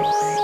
Universe.